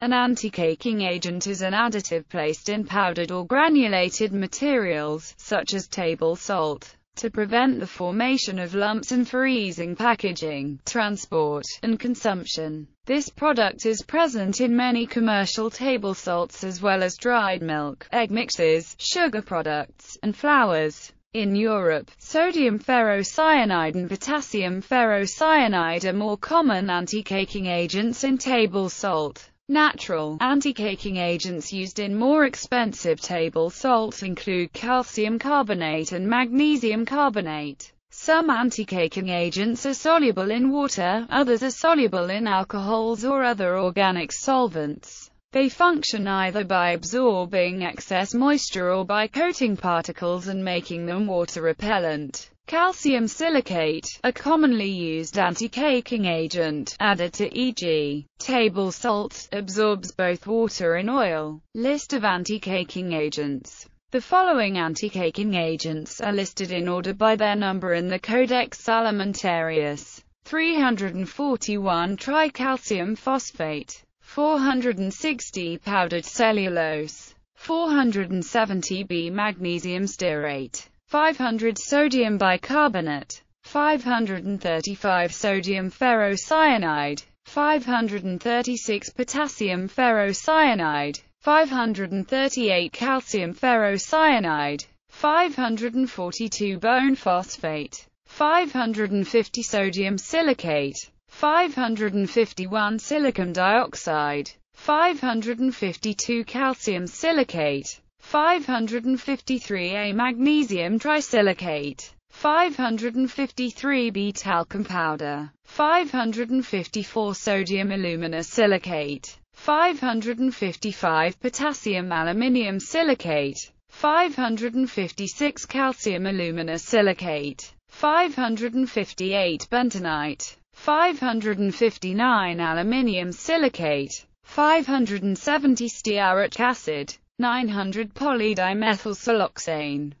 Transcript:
An anti-caking agent is an additive placed in powdered or granulated materials, such as table salt, to prevent the formation of lumps and for easing packaging, transport, and consumption. This product is present in many commercial table salts as well as dried milk, egg mixes, sugar products, and flours. In Europe, sodium ferrocyanide and potassium ferrocyanide are more common anti-caking agents in table salt. Natural anti-caking agents used in more expensive table salts include calcium carbonate and magnesium carbonate. Some anti-caking agents are soluble in water, others are soluble in alcohols or other organic solvents. They function either by absorbing excess moisture or by coating particles and making them water repellent. Calcium silicate, a commonly used anti-caking agent, added to e.g. table salt, absorbs both water and oil. List of anti-caking agents The following anti-caking agents are listed in order by their number in the Codex Alimentarius. 341 Tricalcium phosphate 460 powdered cellulose 470 B magnesium stearate 500 sodium bicarbonate, 535 sodium ferrocyanide, 536 potassium ferrocyanide, 538 calcium ferrocyanide, 542 bone phosphate, 550 sodium silicate, 551 silicon dioxide, 552 calcium silicate, 553A magnesium trisilicate, 553B talcum powder, 554 sodium aluminosilicate, 555 potassium aluminium silicate, 556 calcium aluminosilicate, 558 bentonite, 559 aluminium silicate, 570 stearic acid, 900 polydimethylsiloxane,